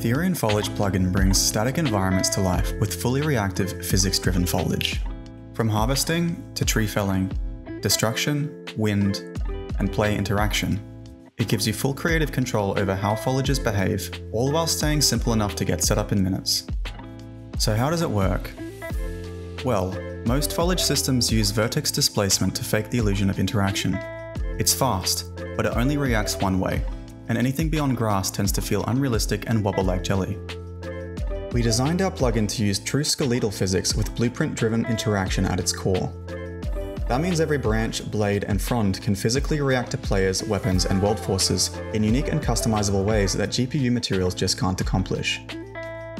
Foliage plugin brings static environments to life with fully reactive physics-driven foliage. From harvesting to tree felling, destruction, wind, and play interaction, it gives you full creative control over how foliages behave, all while staying simple enough to get set up in minutes. So how does it work? Well, most foliage systems use vertex displacement to fake the illusion of interaction. It's fast, but it only reacts one way, and anything beyond grass tends to feel unrealistic and wobble like jelly. We designed our plugin to use true skeletal physics with blueprint-driven interaction at its core. That means every branch, blade, and frond can physically react to players, weapons, and world forces in unique and customizable ways that GPU materials just can't accomplish.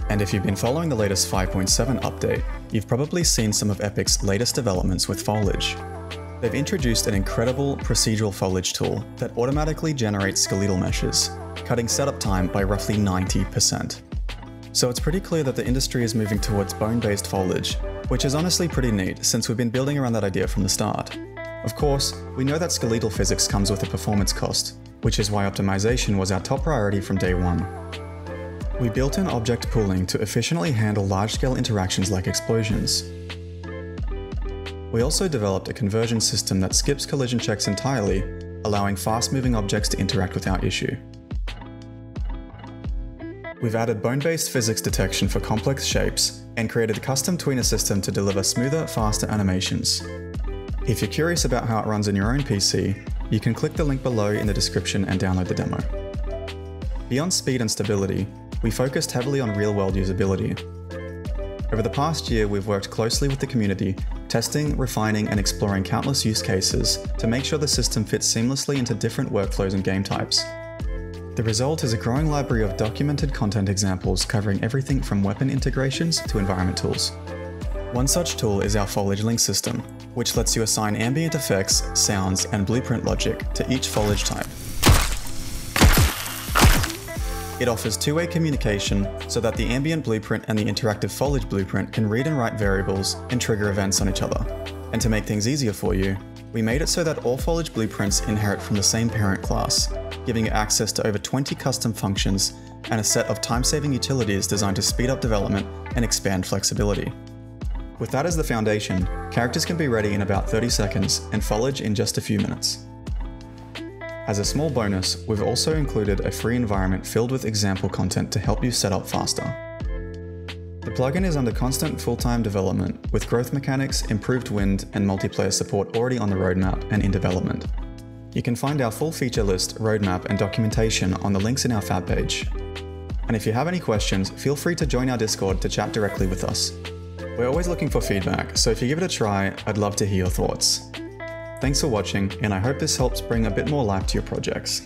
And if you've been following the latest 5.7 update, you've probably seen some of Epic's latest developments with Foliage. They've introduced an incredible procedural foliage tool that automatically generates skeletal meshes, cutting setup time by roughly 90%. So it's pretty clear that the industry is moving towards bone-based foliage, which is honestly pretty neat since we've been building around that idea from the start. Of course, we know that skeletal physics comes with a performance cost, which is why optimization was our top priority from day one. We built in object pooling to efficiently handle large-scale interactions like explosions, we also developed a conversion system that skips collision checks entirely, allowing fast-moving objects to interact without issue. We've added bone-based physics detection for complex shapes and created a custom tweener system to deliver smoother, faster animations. If you're curious about how it runs in your own PC, you can click the link below in the description and download the demo. Beyond speed and stability, we focused heavily on real-world usability. Over the past year, we've worked closely with the community testing, refining, and exploring countless use cases to make sure the system fits seamlessly into different workflows and game types. The result is a growing library of documented content examples covering everything from weapon integrations to environment tools. One such tool is our Foliage Link system, which lets you assign ambient effects, sounds, and blueprint logic to each foliage type. It offers two-way communication so that the ambient blueprint and the interactive foliage blueprint can read and write variables and trigger events on each other. And to make things easier for you, we made it so that all foliage blueprints inherit from the same parent class, giving you access to over 20 custom functions and a set of time-saving utilities designed to speed up development and expand flexibility. With that as the foundation, characters can be ready in about 30 seconds and foliage in just a few minutes. As a small bonus, we've also included a free environment filled with example content to help you set up faster. The plugin is under constant full-time development, with growth mechanics, improved wind, and multiplayer support already on the roadmap and in development. You can find our full feature list, roadmap, and documentation on the links in our Fab page. And if you have any questions, feel free to join our Discord to chat directly with us. We're always looking for feedback, so if you give it a try, I'd love to hear your thoughts. Thanks for watching, and I hope this helps bring a bit more life to your projects.